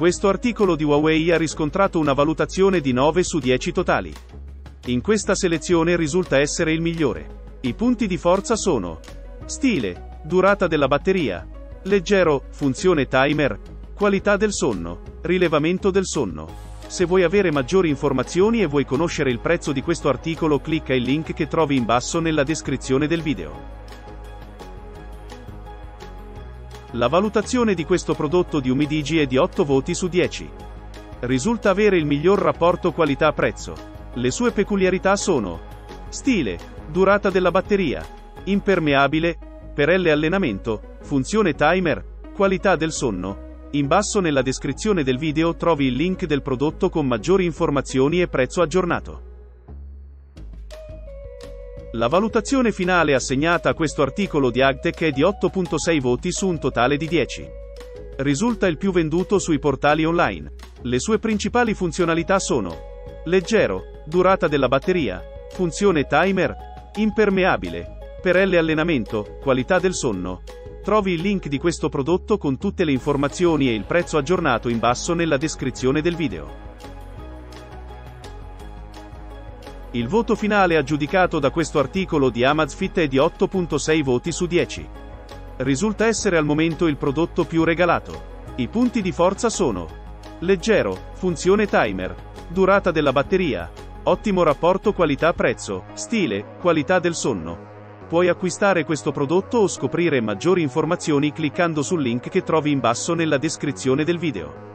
Questo articolo di Huawei ha riscontrato una valutazione di 9 su 10 totali. In questa selezione risulta essere il migliore. I punti di forza sono stile, durata della batteria, leggero, funzione timer, qualità del sonno, rilevamento del sonno. Se vuoi avere maggiori informazioni e vuoi conoscere il prezzo di questo articolo clicca il link che trovi in basso nella descrizione del video. La valutazione di questo prodotto di Umidigi è di 8 voti su 10. Risulta avere il miglior rapporto qualità-prezzo. Le sue peculiarità sono stile, durata della batteria, impermeabile, per L allenamento, funzione timer, qualità del sonno, in basso nella descrizione del video trovi il link del prodotto con maggiori informazioni e prezzo aggiornato. La valutazione finale assegnata a questo articolo di Agtech è di 8.6 voti su un totale di 10. Risulta il più venduto sui portali online. Le sue principali funzionalità sono leggero, durata della batteria, funzione timer, impermeabile, per L allenamento, qualità del sonno, Trovi il link di questo prodotto con tutte le informazioni e il prezzo aggiornato in basso nella descrizione del video. Il voto finale aggiudicato da questo articolo di Amazfit è di 8.6 voti su 10. Risulta essere al momento il prodotto più regalato. I punti di forza sono leggero, funzione timer, durata della batteria, ottimo rapporto qualità-prezzo, stile, qualità del sonno. Puoi acquistare questo prodotto o scoprire maggiori informazioni cliccando sul link che trovi in basso nella descrizione del video.